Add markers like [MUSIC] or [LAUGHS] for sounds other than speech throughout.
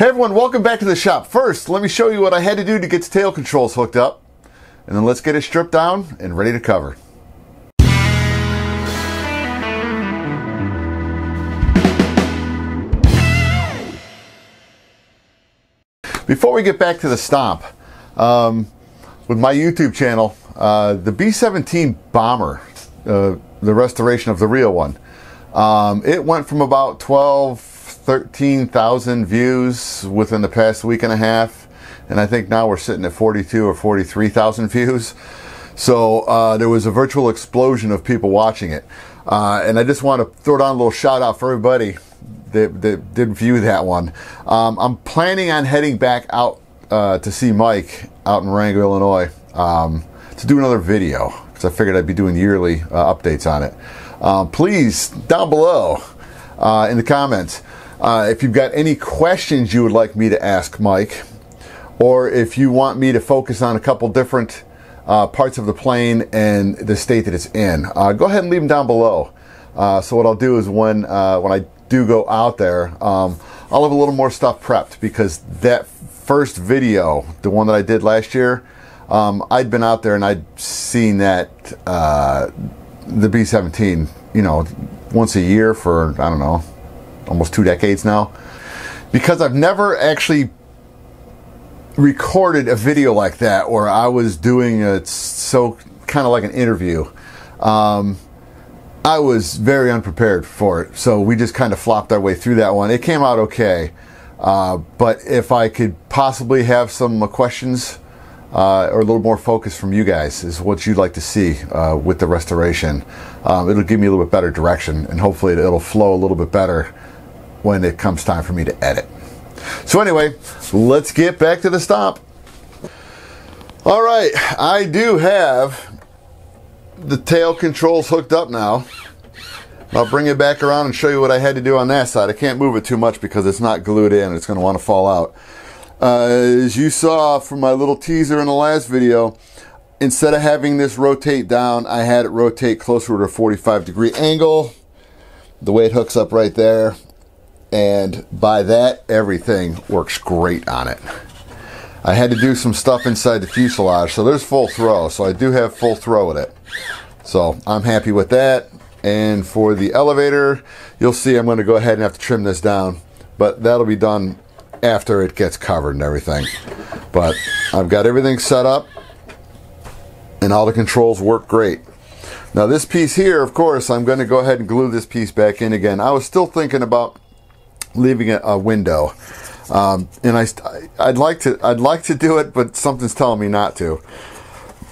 Hey everyone, welcome back to the shop. First, let me show you what I had to do to get the tail controls hooked up. And then let's get it stripped down and ready to cover. Before we get back to the Stampe, um, with my YouTube channel, uh, the B-17 Bomber, uh, the restoration of the real one, um, it went from about 12, 13,000 views within the past week and a half. And I think now we're sitting at 42 or 43,000 views. So uh, there was a virtual explosion of people watching it. Uh, and I just want to throw down a little shout out for everybody that, that did view that one. Um, I'm planning on heading back out uh, to see Mike out in Wrangell, Illinois, um, to do another video because I figured I'd be doing yearly uh, updates on it. Um, please, down below uh, in the comments, uh, if you've got any questions you would like me to ask Mike, or if you want me to focus on a couple different uh, parts of the plane and the state that it's in, uh, go ahead and leave them down below. Uh, so what I'll do is when when I do go out there, um, I'll have a little more stuff prepped because that first video, the one that I did last year, um, I'd been out there and I'd seen that uh, the B-17, you know, once a year for I don't know, almost two decades now, because I've never actually recorded a video like that where I was doing it so kind of like an interview. Um, I was very unprepared for it, so we just kind of flopped our way through that one. It came out okay, uh, but if I could possibly have some questions uh, or a little more focus from you guys, is what you'd like to see uh, with the restoration. Um, it'll give me a little bit better direction, and hopefully it'll flow a little bit better when it comes time for me to edit. So anyway, let's get back to the Stampe. All right, I do have the tail controls hooked up now. I'll bring it back around and show you what I had to do on that side. I can't move it too much because it's not glued in. It's going to want to fall out. Uh, as you saw from my little teaser in the last video, instead of having this rotate down, I had it rotate closer to a 45 degree angle. The way it hooks up right there. And by that, everything works great on it. I had to do some stuff inside the fuselage, so there's full throw. So I do have full throw with it. So I'm happy with that. And for the elevator, you'll see I'm going to go ahead and have to trim this down. But that'll be done after it gets covered and everything. But I've got everything set up and all the controls work great. Now this piece here, of course, I'm going to go ahead and glue this piece back in again. I was still thinking about leaving it a window. Um, and I, I'd like to, I'd like to do it, but something's telling me not to.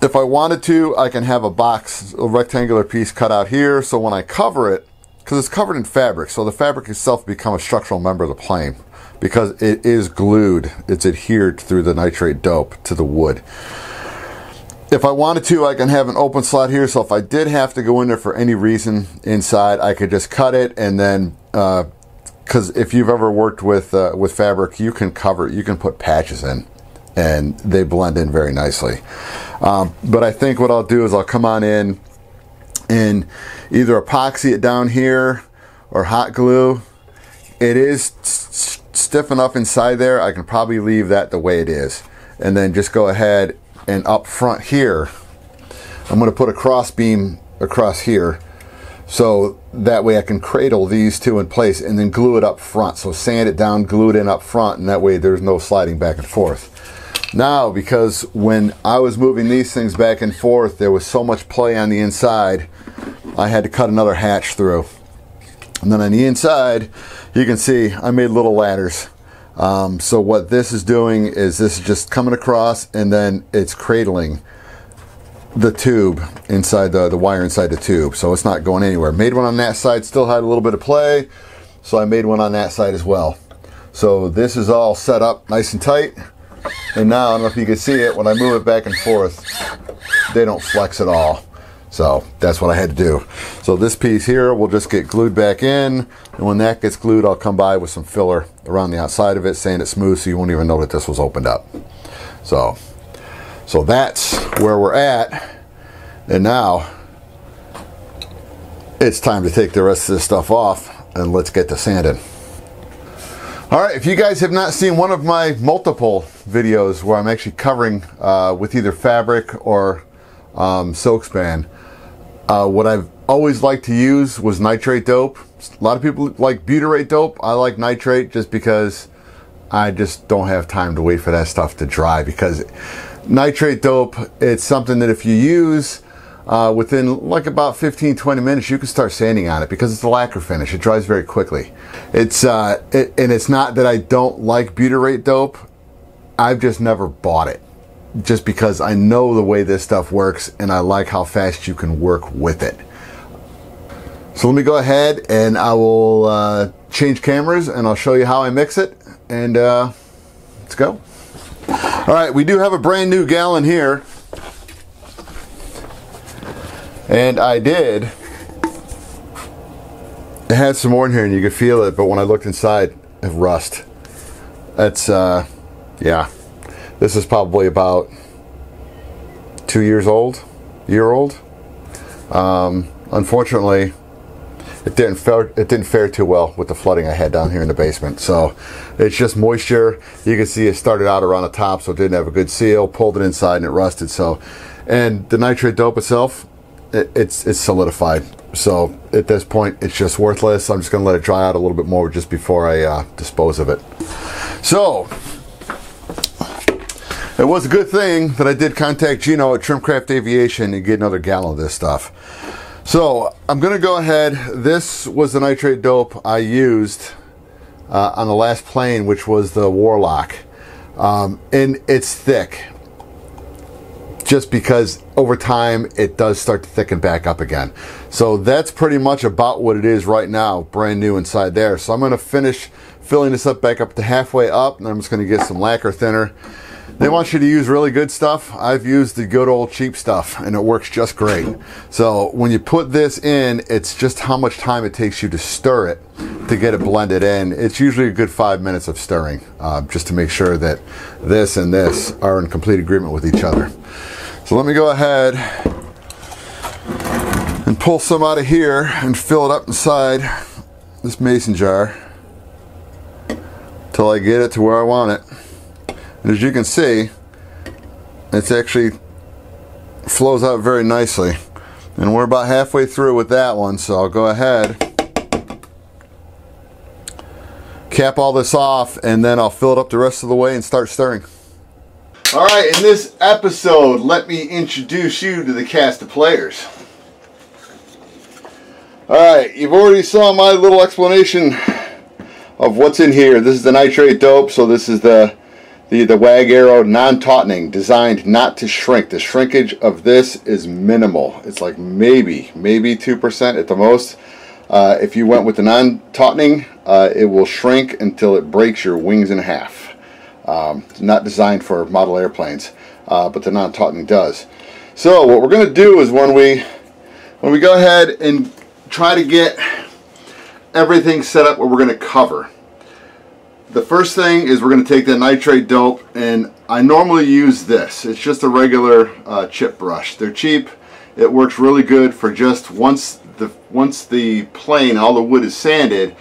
If I wanted to, I can have a box, a rectangular piece cut out here. So when I cover it, because it's covered in fabric, so the fabric itself become a structural member of the plane because it is glued. It's adhered through the nitrate dope to the wood. If I wanted to, I can have an open slot here. So if I did have to go in there for any reason inside, I could just cut it and then uh, because if you've ever worked with uh, with fabric, you can cover, you can put patches in, and they blend in very nicely. Um, but I think what I'll do is I'll come on in and either epoxy it down here or hot glue. It is stiff enough inside there. I can probably leave that the way it is, and then just go ahead and up front here. I'm going to put a cross beam across here so that way I can cradle these two in place and then glue it up front. So sand it down, glue it in up front, and that way there's no sliding back and forth. Now, because when I was moving these things back and forth, there was so much play on the inside, I had to cut another hatch through. And then on the inside, you can see I made little ladders. Um, so what this is doing is this is just coming across and then it's cradling the tube inside the, the wire inside the tube so it's not going anywhere. Made one on that side still had a little bit of play so I made one on that side as well. So this is all set up nice and tight and now I don't know if you can see it when I move it back and forth they don't flex at all. So that's what I had to do. So this piece here will just get glued back in and when that gets glued I'll come by with some filler around the outside of it saying it's smooth so you won't even know that this was opened up. So so that's where we're at. And now it's time to take the rest of this stuff off and let's get to sanding. All right, if you guys have not seen one of my multiple videos where I'm actually covering uh, with either fabric or um, silk span, uh, what I've always liked to use was nitrate dope. A lot of people like butyrate dope. I like nitrate just because I just don't have time to wait for that stuff to dry because nitrate dope, it's something that if you use uh, within like about 15 20 minutes you can start sanding on it because it's a lacquer finish. It dries very quickly. It's uh, it, and it's not that i don't like butyrate dope. I've just never bought it just because i know the way this stuff works and i like how fast you can work with it. So let me go ahead and i will uh, change cameras and i'll show you how i mix it and uh, let's go all right we do have a brand new gallon here and I did. It had some more in here and you could feel it, but when I looked inside, it rust. That's, uh, yeah. This is probably about two years old, year old. Um, unfortunately, it didn't fare it didn't fare too well with the flooding I had down here in the basement. So it's just moisture. You can see it started out around the top, so it didn't have a good seal. Pulled it inside and it rusted. So, and the nitrate dope itself, it, it's it's solidified. So at this point, it's just worthless. I'm just going to let it dry out a little bit more just before I uh, dispose of it. So it was a good thing that I did contact Gino at Trimcraft Aviation and get another gallon of this stuff. So I'm going to go ahead. This was the nitrate dope I used uh, on the last plane, which was the Warlock. Um, and it's thick just because over time it does start to thicken back up again. So that's pretty much about what it is right now, brand new inside there. So I'm going to finish filling this up back up to halfway up, and I'm just going to get some lacquer thinner. They want you to use really good stuff. I've used the good old cheap stuff, and it works just great. So when you put this in, it's just how much time it takes you to stir it to get it blended in. It's usually a good five minutes of stirring, uh, just to make sure that this and this are in complete agreement with each other. So let me go ahead and pull some out of here and fill it up inside this mason jar till I get it to where I want it. And as you can see, it's actually flows out very nicely. And we're about halfway through with that one, so I'll go ahead cap all this off and then I'll fill it up the rest of the way and start stirring. All right, in this episode, let me introduce you to the cast of players. All right, you've already saw my little explanation of what's in here. This is the nitrate dope, so this is the the, the Wag-Aero non-tautening, designed not to shrink. The shrinkage of this is minimal. It's like maybe, maybe 2% at the most. Uh, if you went with the non-tautening, uh, it will shrink until it breaks your wings in half. Um, not designed for model airplanes, uh, but the non-tautening does. So what we're going to do is when we when we go ahead and try to get everything set up what we're going to cover. The first thing is we're going to take the nitrate dope and I normally use this. It's just a regular uh, chip brush. They're cheap. It works really good for just once the once the plane, all the wood is sanded,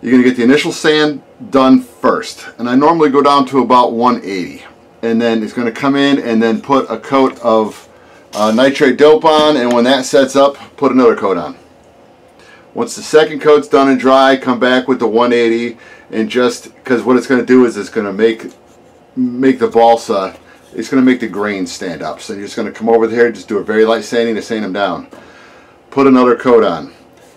you're going to get the initial sand done first. And I normally go down to about 180. And then it's going to come in and then put a coat of uh, nitrate dope on. And when that sets up, put another coat on. Once the second coat's done and dry, come back with the 180 and just, because what it's going to do is it's going to make make the balsa, it's going to make the grain stand up. So you're just going to come over here, just do a very light sanding to sand them down. Put another coat on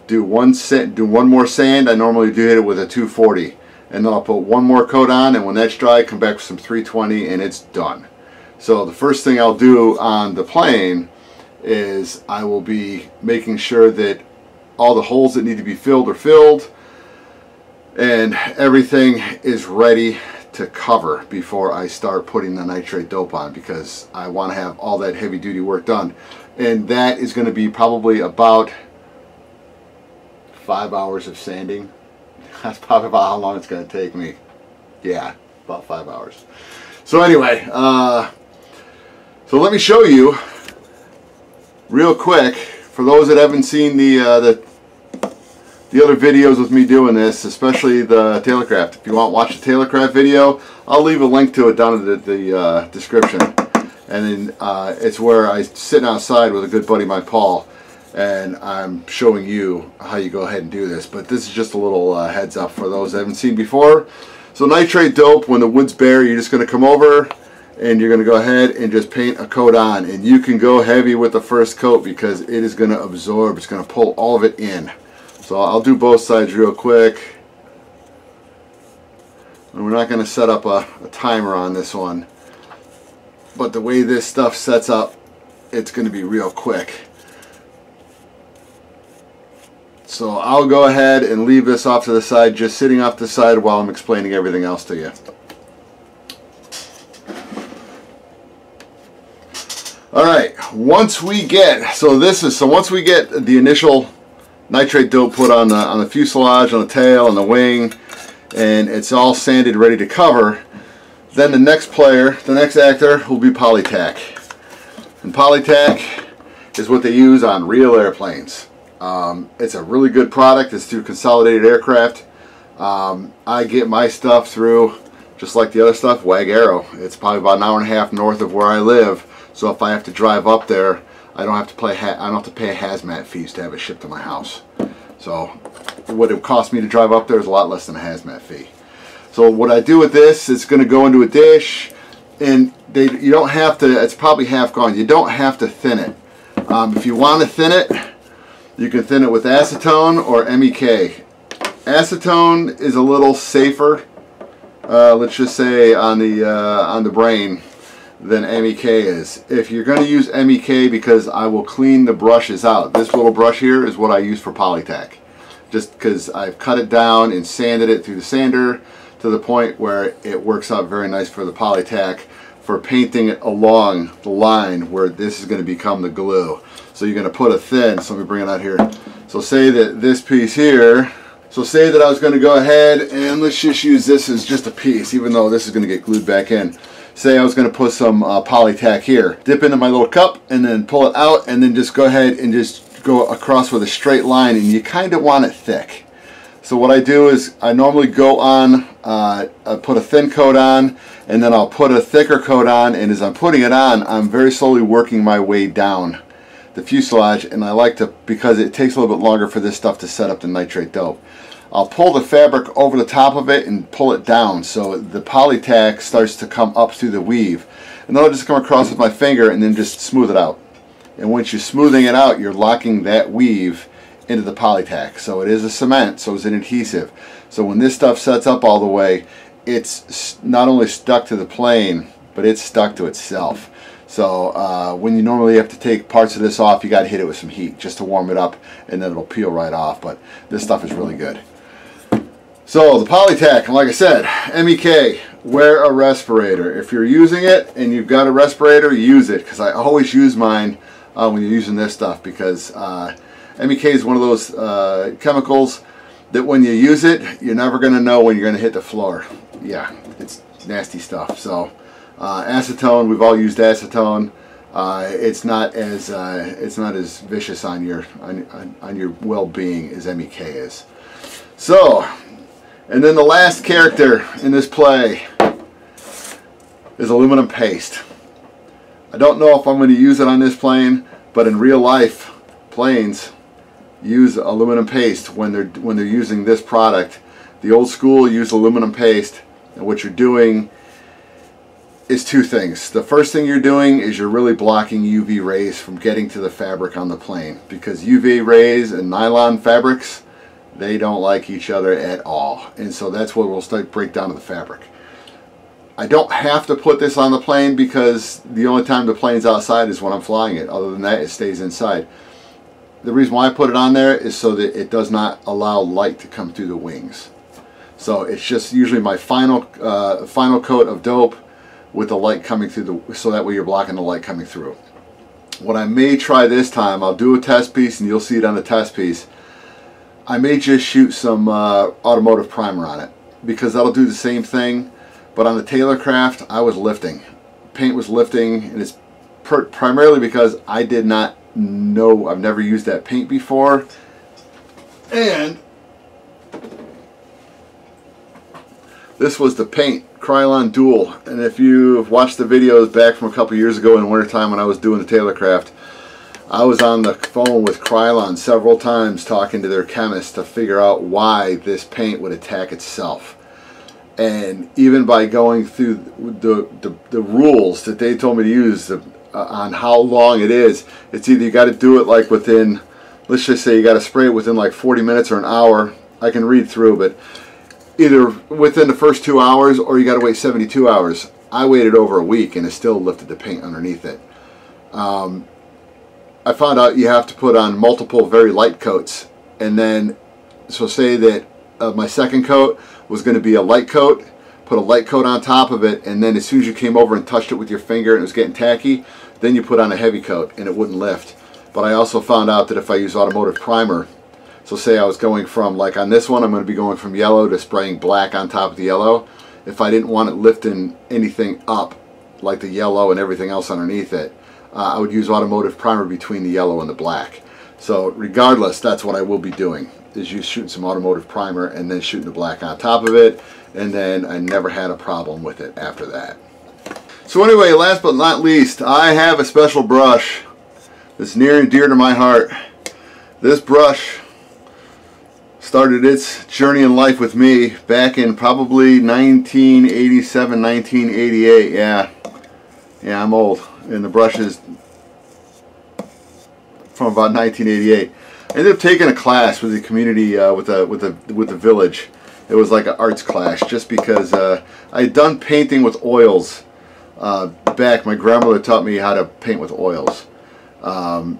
do one set, do one more sand. I normally do hit it with a 240 and then I'll put one more coat on and when that's dry come back with some 320 and it's done. So the first thing I'll do on the plane is I will be making sure that all the holes that need to be filled are filled and everything is ready to cover before I start putting the nitrate dope on because I want to have all that heavy duty work done and that is going to be probably about five hours of sanding. [LAUGHS] That's probably about how long it's going to take me. Yeah, about five hours. So anyway, uh, so let me show you real quick for those that haven't seen the uh, the the other videos with me doing this, especially the Taylorcraft. If you want to watch the Taylorcraft video, I'll leave a link to it down in the, the uh, description. And then uh, it's where I sitting outside with a good buddy, my Paul, and I'm showing you how you go ahead and do this. But this is just a little uh, heads up for those that haven't seen before. So nitrate dope, when the wood's bare, you're just going to come over and you're going to go ahead and just paint a coat on. And you can go heavy with the first coat because it is going to absorb, it's going to pull all of it in. So I'll do both sides real quick. And we're not going to set up a, a timer on this one. But the way this stuff sets up, it's going to be real quick. So I'll go ahead and leave this off to the side, just sitting off the side while I'm explaining everything else to you. All right, once we get, so this is, so once we get the initial nitrate dope put on the, on the fuselage, on the tail, on the wing, and it's all sanded, ready to cover, then the next player, the next actor, will be Poly-Tak. And Poly-Tak is what they use on real airplanes. Um, it's a really good product. It's through Consolidated Aircraft. Um, I get my stuff through, just like the other stuff, Wag-Aero. It's probably about an hour and a half north of where I live. So if I have to drive up there, I don't have to pay I don't have to pay hazmat fees to have it shipped to my house. So what it cost me to drive up there is a lot less than a hazmat fee. So what I do with this, it's going to go into a dish, and they you don't have to. It's probably half gone. You don't have to thin it. Um, if you want to thin it, you can thin it with acetone or MEK. Acetone is a little safer. Uh, let's just say on the uh, on the brain than MEK is. If you're going to use MEK because I will clean the brushes out. This little brush here is what I use for Poly-Tak. Just because I've cut it down and sanded it through the sander to the point where it works out very nice for the Poly-Tak for painting it along the line where this is going to become the glue. So you're going to put a thin, so let me bring it out here. So say that this piece here, so say that I was going to go ahead and let's just use this as just a piece, even though this is going to get glued back in say I was going to put some uh, Poly-Tak here. Dip into my little cup and then pull it out and then just go ahead and just go across with a straight line and you kind of want it thick. So what I do is I normally go on, uh, I put a thin coat on and then I'll put a thicker coat on and as I'm putting it on I'm very slowly working my way down the fuselage and I like to because it takes a little bit longer for this stuff to set up the nitrate dope. I'll pull the fabric over the top of it and pull it down so the Poly-Tak starts to come up through the weave. And then I'll just come across with my finger and then just smooth it out. And once you're smoothing it out, you're locking that weave into the Poly-Tak. So it is a cement, so it's an adhesive. So when this stuff sets up all the way, it's not only stuck to the plane, but it's stuck to itself. So uh, when you normally have to take parts of this off, you got to hit it with some heat just to warm it up, and then it'll peel right off. But this stuff is really good. So the Poly-Tak, like I said, MEK, wear a respirator. If you're using it and you've got a respirator, use it because I always use mine uh, when you're using this stuff because uh, MEK is one of those uh, chemicals that when you use it, you're never going to know when you're going to hit the floor. Yeah, it's nasty stuff. So uh, acetone, we've all used acetone. Uh, it's not as uh, it's not as vicious on your on, on your well-being as MEK is. So and then the last character in this play is aluminum paste. I don't know if I'm going to use it on this plane, but in real life, planes use aluminum paste when they're when they're using this product. The old school use aluminum paste, and what you're doing is two things. The first thing you're doing is you're really blocking UV rays from getting to the fabric on the plane because UV rays and nylon fabrics they don't like each other at all. And so that's what will start break down the fabric. I don't have to put this on the plane because the only time the plane's outside is when I'm flying it. Other than that, it stays inside. The reason why I put it on there is so that it does not allow light to come through the wings. So it's just usually my final uh, final coat of dope with the light coming through the so that way you're blocking the light coming through. What I may try this time, I'll do a test piece and you'll see it on the test piece I may just shoot some uh, automotive primer on it because that'll do the same thing. But on the Taylorcraft, I was lifting. Paint was lifting, and it's primarily because I did not know, I've never used that paint before. And this was the paint, Krylon Dual. And if you've watched the videos back from a couple years ago in wintertime when I was doing the Taylorcraft, I was on the phone with Krylon several times talking to their chemist to figure out why this paint would attack itself. And even by going through the, the, the rules that they told me to use the, uh, on how long it is, it's either you got to do it like within, let's just say you got to spray it within like 40 minutes or an hour. I can read through, but either within the first two hours or you got to wait 72 hours. I waited over a week and it still lifted the paint underneath it. Um, I found out you have to put on multiple very light coats. And then so say that uh, my second coat was going to be a light coat put a light coat on top of it and then as soon as you came over and touched it with your finger and it was getting tacky then you put on a heavy coat and it wouldn't lift. But I also found out that if I use automotive primer so say I was going from like on this one I'm going to be going from yellow to spraying black on top of the yellow. If I didn't want it lifting anything up like the yellow and everything else underneath it uh, I would use automotive primer between the yellow and the black. So regardless, that's what I will be doing, is use shooting some automotive primer and then shooting the black on top of it. And then I never had a problem with it after that. So anyway, last but not least, I have a special brush that's near and dear to my heart. This brush started its journey in life with me back in probably 1987, 1988. Yeah, yeah, I'm old and the brushes from about 1988. I ended up taking a class with the community, uh, with the with the with the village. It was like an arts class, just because uh, I had done painting with oils uh, back. My grandmother taught me how to paint with oils, um,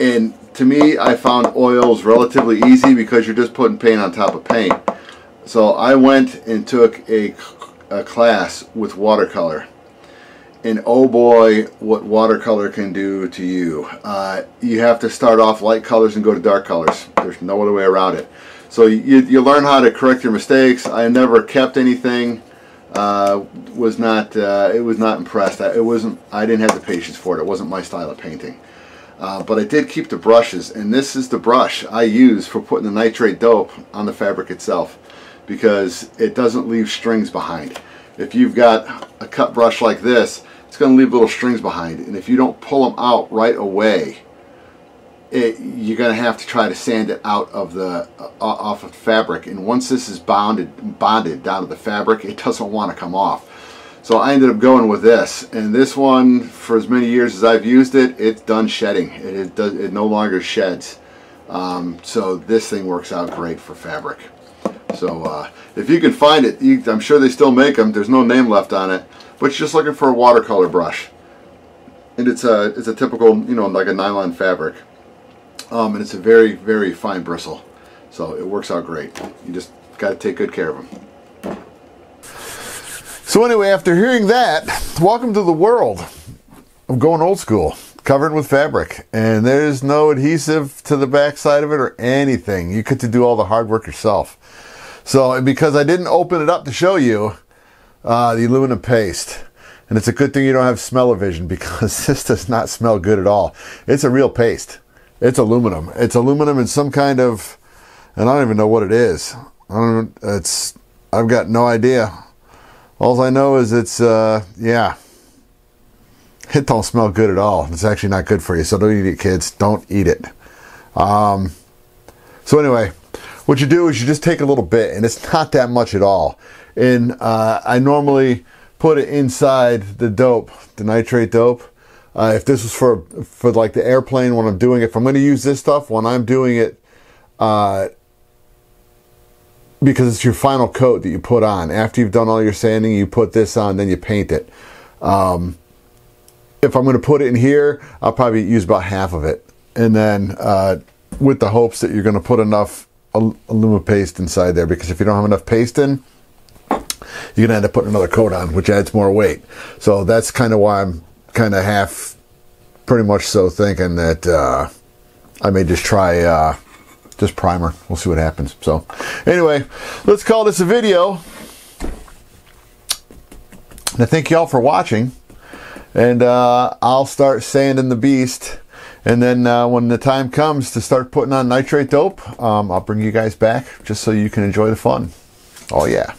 and to me, I found oils relatively easy because you're just putting paint on top of paint. So I went and took a, a class with watercolor and oh boy what watercolor can do to you. Uh, you have to start off light colors and go to dark colors. There's no other way around it. So you, you learn how to correct your mistakes. I never kept anything. Uh, was not uh, it was not impressed. It wasn't I didn't have the patience for it. It wasn't my style of painting. Uh, but I did keep the brushes and this is the brush I use for putting the nitrate dope on the fabric itself because it doesn't leave strings behind. If you've got a cut brush like this it's going to leave little strings behind and if you don't pull them out right away it, you're going to have to try to sand it out of the uh, off of fabric and once this is bonded bonded down to the fabric it doesn't want to come off. So I ended up going with this and this one for as many years as I've used it it's done shedding. It, it does it no longer sheds. Um, so this thing works out great for fabric. So uh, if you can find it you, I'm sure they still make them there's no name left on it but you're just looking for a watercolor brush. And it's a, it's a typical, you know, like a nylon fabric. Um, and it's a very, very fine bristle. So it works out great. You just got to take good care of them. So anyway, after hearing that, welcome to the world of going old school, covered with fabric. And there's no adhesive to the backside of it or anything. You get to do all the hard work yourself. So because I didn't open it up to show you, uh, the aluminum paste. And it's a good thing you don't have smell-o-vision because [LAUGHS] this does not smell good at all. It's a real paste. It's aluminum. It's aluminum in some kind of, and I don't even know what it is. I don't. It's. I've got no idea. All I know is it's. Uh, yeah. It don't smell good at all. It's actually not good for you. So don't eat it, kids. Don't eat it. Um. So anyway, what you do is you just take a little bit, and it's not that much at all and uh, I normally put it inside the dope, the nitrate dope. Uh, if this was for for like the airplane when I'm doing it, if I'm going to use this stuff when I'm doing it, uh, because it's your final coat that you put on. After you've done all your sanding, you put this on, then you paint it. Um, if I'm going to put it in here, I'll probably use about half of it, and then uh, with the hopes that you're going to put enough aluminum paste inside there. Because if you don't have enough paste in, you're gonna end up putting another coat on, which adds more weight. So that's kind of why I'm kind of half, pretty much so thinking that uh, I may just try uh, just primer. We'll see what happens. So anyway, let's call this a video. And I thank y'all for watching. And uh, I'll start sanding the beast. And then uh, when the time comes to start putting on nitrate dope, um, I'll bring you guys back just so you can enjoy the fun. Oh yeah.